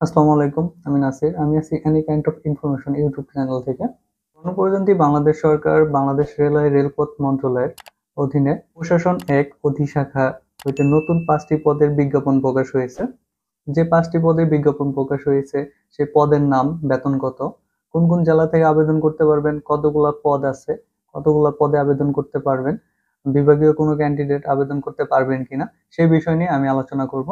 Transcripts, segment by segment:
আসসালামু আলাইকুম, আমি নাসির। আমি আছি any kind of information YouTube channel থেকে। গণপ্রজাতন্ত্রী বাংলাদেশ সরকার, বাংলাদেশ রেলওয়ে রেলপথ মন্ত্রণালয়ের অধীনে প্রশাসন এক অধিশাখা হইতে নতুন পাঁচটি পদের বিজ্ঞাপন প্রকাশ হয়েছে। যে পাঁচটি পদের বিজ্ঞাপন প্রকাশ হয়েছে সেই পদের নাম বেতন কত কোন কোন জেলা থেকে আবেদন করতে পারবেন, কতগুলা পদ আছে, কতগুলা পদে আবেদন করতে পারবেন, বিভাগীয় কোনো ক্যান্ডিডেট আবেদন করতে পারবেন কিনা সেই বিষয় নিয়ে আমি আলোচনা করব।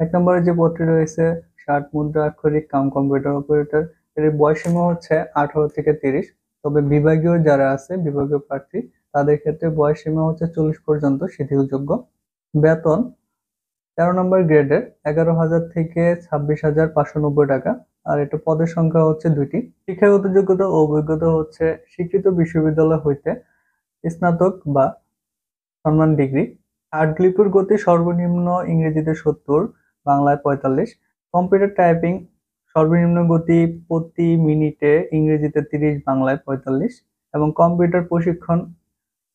এক নম্বরে যে পদটি রয়েছে ষাট মুদ্রা আক্ষরিক কাম কম্পিউটার অপারেটর এর বয়সীমা হচ্ছে আঠারো থেকে তিরিশ। তবে বিভাগীয় যারা আছে, বিভাগীয় প্রার্থী, তাদের ক্ষেত্রে বয়সীমা হচ্ছে চল্লিশ পর্যন্ত শিথিলযোগ্য। বেতন, তেরো নম্বর গ্রেডের এগারো হাজার থেকে ছাব্বিশ হাজার পাঁচশো নব্বই টাকা। আর এটা পদের সংখ্যা হচ্ছে দুইটি। শিক্ষাগত যোগ্যতা ও অভিজ্ঞতা হচ্ছে স্বীকৃত বিশ্ববিদ্যালয় হইতে স্নাতক বা সম্মান ডিগ্রি। আর্টলিপির গতি সর্বনিম্ন ইংরেজিতে সত্তর, বাংলায় পঁয়তাল্লিশ। কম্পিউটার টাইপিং সর্বনিম্ন গতি প্রতি মিনিটে ইংরেজিতে তিরিশ, বাংলায় পঁয়তাল্লিশ এবং কম্পিউটার প্রশিক্ষণ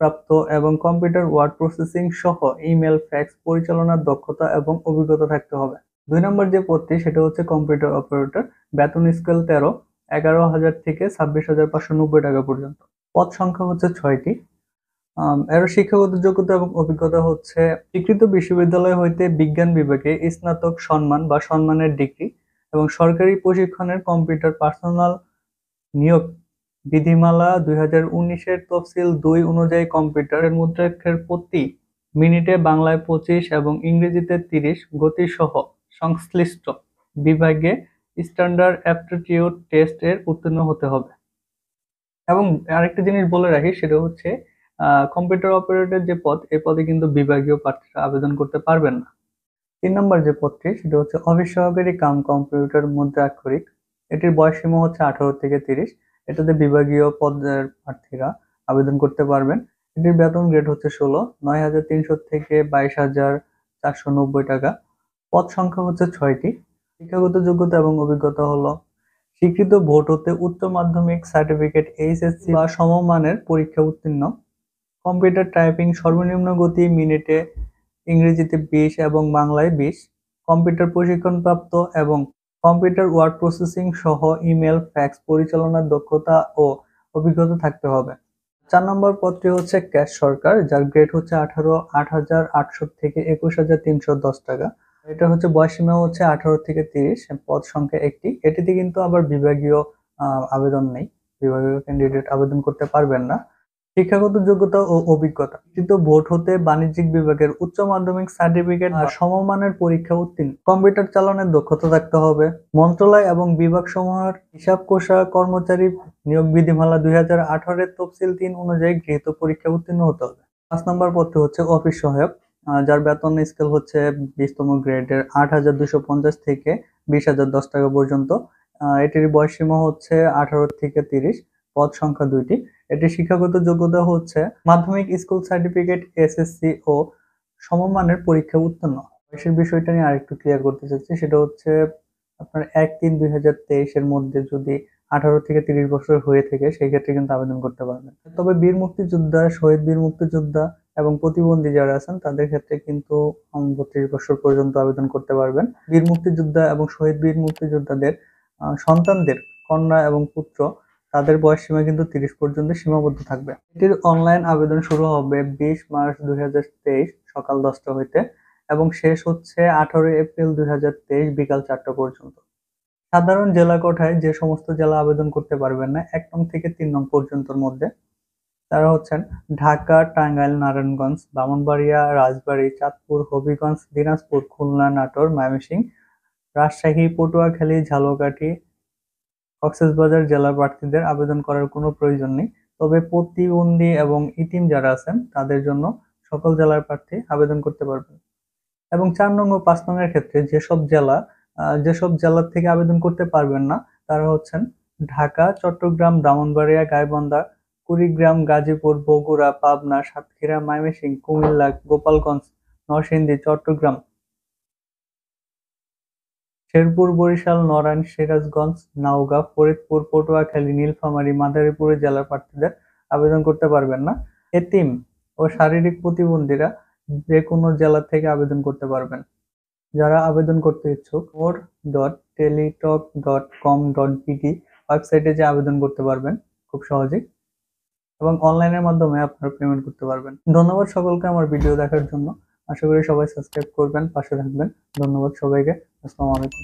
প্রাপ্ত এবং কম্পিউটার ওয়ার্ড প্রসেসিং সহ ইমেল ফ্যাক্স পরিচালনার দক্ষতা এবং অভিজ্ঞতা থাকতে হবে। দুই নম্বর যে পদটি, সেটা হচ্ছে কম্পিউটার অপারেটর বেতন স্কেল তেরো, এগারো হাজার থেকে ছাব্বিশ হাজার পাঁচশো নব্বই টাকা পর্যন্ত। পদ সংখ্যা হচ্ছে ছয়টি। এর শিক্ষাগত যোগ্যতা এবং অভিজ্ঞতা হচ্ছে স্বীকৃত বিশ্ববিদ্যালয় হইতে বিজ্ঞান বিভাগে স্নাতক সম্মান বা সম্মানের ডিগ্রি এবং সরকারি প্রশিক্ষণের কম্পিউটার পার্সোনাল নিয়োগ বিধিমালা দুই হাজার উনিশের তফসিল দুই অনুযায়ী কম্পিউটারের মুদ্রাক্ষের প্রতি মিনিটে বাংলায় পঁচিশ এবং ইংরেজিতে তিরিশ গতিসহ সংশ্লিষ্ট বিভাগে স্ট্যান্ডার্ড অ্যাপটিটিউড টেস্ট এর উত্তীর্ণ হতে হবে। এবং আরেকটা জিনিস বলে রাখি সেটা হচ্ছে কম্পিউটার অপারেটর যে পদ এই পদে কিন্তু বিভাগীয় প্রার্থীরা আবেদন করতে পারবেন না। তিন নম্বর যে পদটি, সেটা হচ্ছে অফিস সহকারী কাম কম্পিউটার মধ্যে আক্ষরিক এটির বয়সসীমা হচ্ছে আঠারো থেকে তিরিশ। এটাতে বিভাগীয় পদের প্রার্থীরা আবেদন করতে পারবেন। এটির বেতন গ্রেড হচ্ছে ষোলো, নয় হাজার তিনশো থেকে বাইশ হাজার চারশো নব্বই টাকা। পদ সংখ্যা হচ্ছে ছয়টি। শিক্ষাগত যোগ্যতা এবং অভিজ্ঞতা হলো স্বীকৃত ভোট হতে উচ্চ মাধ্যমিক সার্টিফিকেট, এইচএসসি বা সমমানের পরীক্ষা উত্তীর্ণ। কম্পিউটার টাইপিং সর্বনিম্ন গতি মিনিটে ইংরেজিতে বিশ এবং বাংলায় বিশ। কম্পিউটার প্রশিক্ষণপ্রাপ্ত এবং কম্পিউটার ওয়ার্ড প্রসেসিং সহ ইমেল, ফ্যাক্স পরিচালনার দক্ষতা ও অভিজ্ঞতা থাকতে হবে। চার নম্বর পদটি হচ্ছে ক্যাশ সরকার, যার গ্রেড হচ্ছে আঠারো, আট হাজার আটশো থেকে একুশ হাজার তিনশো দশ টাকা। এটা হচ্ছে বয়স বয়সীমা হচ্ছে আঠারো থেকে তিরিশ, পদ সংখ্যা একটি। এটিতে কিন্তু আবার বিভাগীয় আবেদন নেই। বিভাগীয় ক্যান্ডিডেট আবেদন করতে পারবেন না। শিক্ষাগত যোগ্যতা ও অভিজ্ঞতা। কিন্তু ভোট হতে বাণিজ্যিক বিভাগের উচ্চ মাধ্যমিক সার্টিফিকেট আর সমমানের পরীক্ষা উত্তীর্ণ। কম্পিউটার চালানোর দক্ষতা থাকতে হবে। মন্ত্রণালয় এবং বিভাগ সমূহের হিসাব কোষা কর্মচারী নিয়োগ বিধিমালা দুই হাজার আঠারোর তফসিল তিন অনুযায়ী গৃহীত পরীক্ষা উত্তীর্ণ হতে হবে। পাঁচ নম্বর পদটি হচ্ছে অফিস সহায়ক যার বেতন স্কেল হচ্ছে বিশতম গ্রেডের আট হাজার দুশো পঞ্চাশ থেকে বিশ হাজার দশ টাকা পর্যন্ত। এটির বয়সীমা হচ্ছে আঠারো থেকে তিরিশ। পদ সংখ্যা দুইটি। এটি শিক্ষাগত যোগ্যতা হচ্ছে মাধ্যমিক স্কুল সার্টিফিকেট, এসএসসি ও সমমানের পরীক্ষা উত্তীর্ণ। বয়সের বিষয়টা নিয়ে আরেকটু ক্লিয়ার করতে চাচ্ছি, সেটা হচ্ছে আপনার এক তিন দুই হাজার তেইশের মধ্যে যদি আঠারো থেকে তিরিশ বছর হয়ে থাকে, সেই ক্ষেত্রে কিন্তু আবেদন করতে পারবেন। তবে বীর মুক্তিযোদ্ধা, শহীদ বীর মুক্তিযোদ্ধা এবং প্রতিবন্ধী যারা আছেন, তাদের ক্ষেত্রে কিন্তু বত্রিশ বছর পর্যন্ত আবেদন করতে পারবেন। বীর মুক্তিযোদ্ধা এবং শহীদ বীর মুক্তিযোদ্ধাদের সন্তানদের কন্যা এবং পুত্র তাদের বয়স সীমা কিন্তু তিরিশ পর্যন্ত সীমাবদ্ধ থাকবে। এটির অনলাইন আবেদন শুরু হবে বিশ মার্চ দুই সকাল দশটা হইতে এবং শেষ হচ্ছে আঠারোই এপ্রিল দুই হাজার তেইশ বিকাল চারটা পর্যন্ত। সাধারণ জেলা কোঠায় যে সমস্ত জেলা আবেদন করতে পারবেন না, এক নং থেকে তিন নং পর্যন্তর মধ্যে। তারা হচ্ছেন ঢাকা, টাঙ্গাইল, নারায়ণগঞ্জ, বামনবাড়িয়া, রাজবাড়ী, চাঁদপুর, হবিগঞ্জ, দিনাজপুর, খুলনা, নাটোর, ময়মনসিংহ, রাজশাহী, পটুয়াখালী, ঝালকাঠি কক্সবাজার জেলার প্রার্থীদের আবেদন করার কোনো প্রয়োজন নেই। তবে প্রতিবন্ধী এবং ইতিম যারা আছেন, তাদের জন্য সকল জেলার প্রার্থী আবেদন করতে পারবেন। এবং চার নং ও পাঁচ নংয়ের ক্ষেত্রে যেসব জেলা যেসব জেলার থেকে আবেদন করতে পারবেন না, তারা হচ্ছেন ঢাকা, চট্টগ্রাম, ব্রাহ্মণবাড়িয়া, গাইবান্ধা, কুড়িগ্রাম, গাজীপুর, বগুড়া, পাবনা, সাতক্ষীরা, ময়মনসিংহ, কুমিল্লা, গোপালগঞ্জ, নরসিংদী, চট্টগ্রাম শেরপুর, বরিশাল নরায়ণ সিরাজগঞ্জ, নাওগাঁ, ফরিদপুর, পটুয়াখালী, নীলফামারী, মাদারীপুর জেলার প্রার্থীদের আবেদন করতে পারবেন না। এতিম ও শারীরিক প্রতিবন্ধীরা যে কোনো জেলা থেকে আবেদন করতে পারবেন। যারা আবেদন করতে ইচ্ছুক more dot Teletalk dot com dot BD ওয়েবসাইটে যে আবেদন করতে পারবেন, খুব সহজেই। এবং অনলাইনের মাধ্যমে আপনারা পেমেন্ট করতে পারবেন। ধন্যবাদ সকলকে আমার ভিডিও দেখার জন্য। আশা করি সবাই সাবস্ক্রাইব করবেন, পাশে থাকবেন। ধন্যবাদ সবাইকে। আসসালামু আলাইকুম।